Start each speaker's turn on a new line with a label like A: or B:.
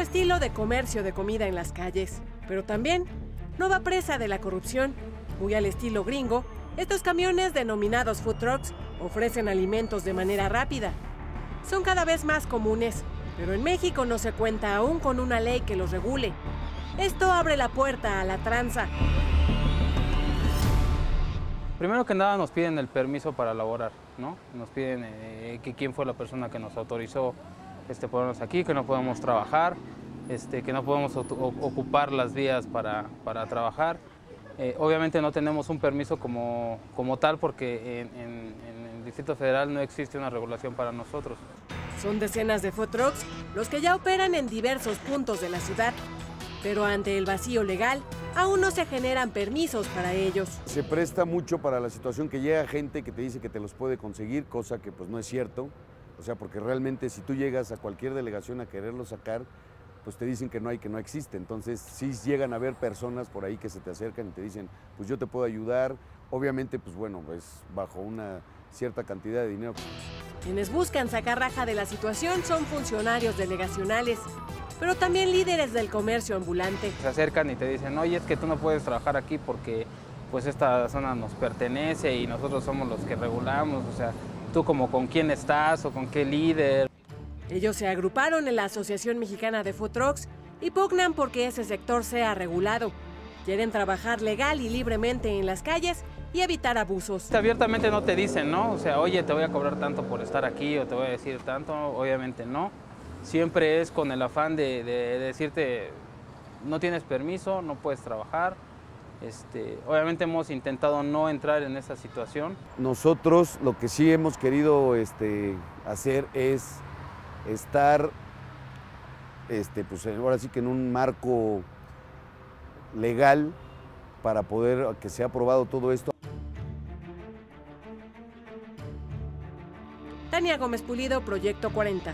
A: estilo de comercio de comida en las calles, pero también no va presa de la corrupción. Muy al estilo gringo, estos camiones denominados food trucks ofrecen alimentos de manera rápida. Son cada vez más comunes, pero en México no se cuenta aún con una ley que los regule. Esto abre la puerta a la tranza.
B: Primero que nada nos piden el permiso para laborar, ¿no? Nos piden eh, que quién fue la persona que nos autorizó este, ponernos aquí, que no podemos trabajar, este, que no podemos ocupar las vías para, para trabajar. Eh, obviamente no tenemos un permiso como, como tal porque en, en, en, el Distrito Federal no existe una regulación para nosotros.
A: Son decenas de food trucks los que ya operan en diversos puntos de la ciudad, pero ante el vacío legal aún no se generan permisos para ellos.
C: Se presta mucho para la situación que llega gente que te dice que te los puede conseguir, cosa que pues no es cierto. O sea, porque realmente si tú llegas a cualquier delegación a quererlo sacar, pues te dicen que no hay, que no existe. Entonces sí llegan a haber personas por ahí que se te acercan y te dicen, pues yo te puedo ayudar. Obviamente, pues bueno, pues bajo una cierta cantidad de dinero.
A: Quienes buscan sacar raja de la situación son funcionarios delegacionales, pero también líderes del comercio ambulante.
B: Se acercan y te dicen, oye, es que tú no puedes trabajar aquí porque pues esta zona nos pertenece y nosotros somos los que regulamos, o sea, tú como con quién estás o con qué líder.
A: Ellos se agruparon en la Asociación Mexicana de Food Trucks y pugnan porque ese sector sea regulado. Quieren trabajar legal y libremente en las calles y evitar abusos.
B: Abiertamente no te dicen, ¿no? O sea, oye, te voy a cobrar tanto por estar aquí o te voy a decir tanto, obviamente no. Siempre es con el afán de, de decirte, no tienes permiso, no puedes trabajar. Este, obviamente hemos intentado no entrar en esa situación.
C: Nosotros lo que sí hemos querido este, hacer es estar, este, pues ahora sí que en un marco legal para poder que sea aprobado todo esto.
A: Tania Gómez Pulido, Proyecto 40.